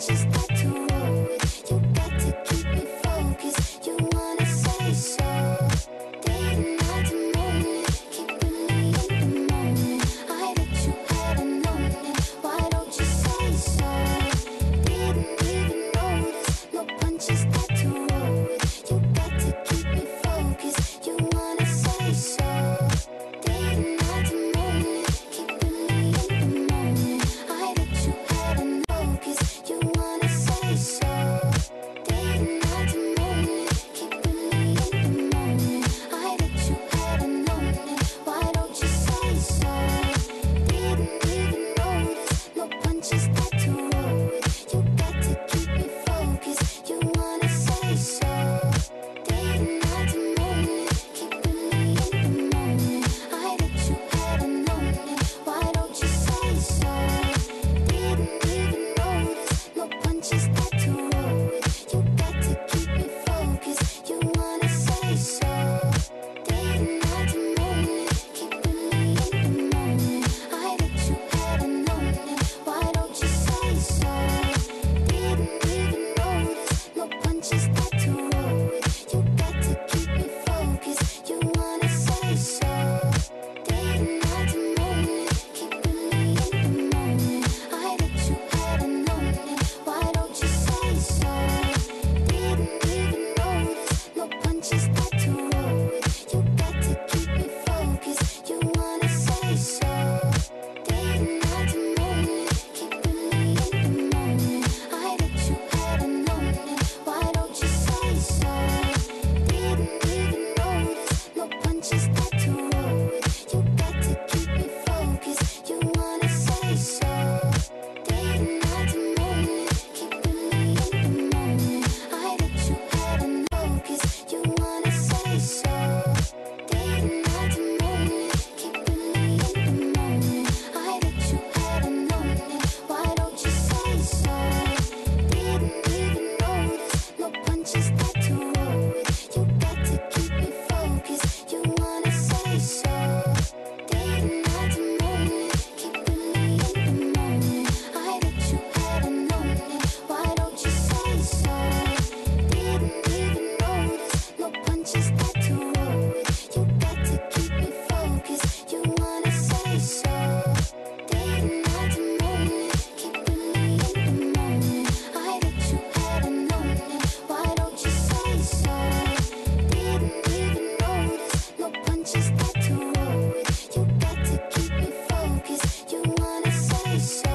Just. Peace.